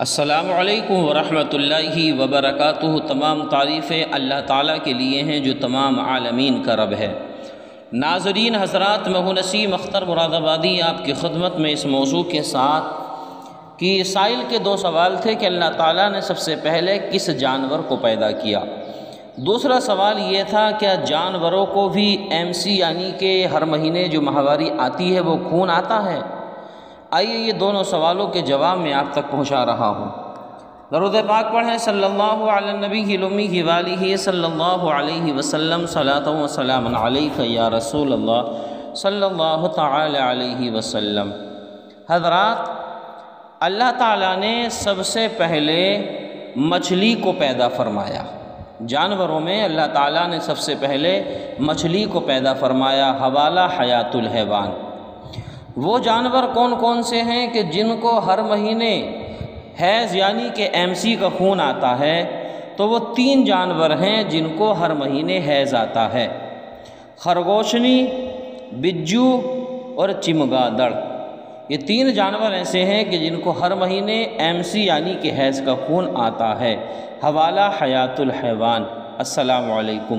السلام علیکم ورحمۃ اللہ وبرکاتہ۔ تمام تعریفیں اللہ تعالیٰ کے لیے ہیں جو تمام عالمین کا رب ہے۔ ناظرین حضرات، میں نسیم اختر مراد آبادی آپ کی خدمت میں اس موضوع کے ساتھ۔ کہ سائل کے دو سوال تھے کہ اللہ تعالیٰ نے سب سے پہلے کس جانور کو پیدا کیا؟ دوسرا سوال یہ تھا، کیا جانوروں کو بھی ایم سی یعنی کہ ہر مہینے جو ماہواری آتی ہے وہ خون آتا ہے؟ آئیے یہ دونوں سوالوں کے جواب میں آپ تک پہنچا رہا ہوں۔ درود پاک پڑھیں صلی اللہ علیہ نبی لمی والی صلی اللہ علیہ وسلم صلاۃ وسلام علیہ یا رسول اللہ صلی اللہ تعالی علیہ وسلم۔ حضرات، اللہ تعالیٰ نے سب سے پہلے مچھلی کو پیدا فرمایا۔ جانوروں میں اللہ تعالیٰ نے سب سے پہلے مچھلی کو پیدا فرمایا۔ حوالہ حیات الحیوان۔ وہ جانور کون کون سے ہیں کہ جن کو ہر مہینے حیض یعنی کہ ایم سی کا خون آتا ہے، تو وہ تین جانور ہیں جن کو ہر مہینے حیض آتا ہے۔ خرگوشنی، بجو اور چمگادڑ یہ تین جانور ایسے ہیں کہ جن کو ہر مہینے ایم سی یعنی کہ حیض کا خون آتا ہے۔ حوالہ حیات الحیوان۔ السلام علیکم۔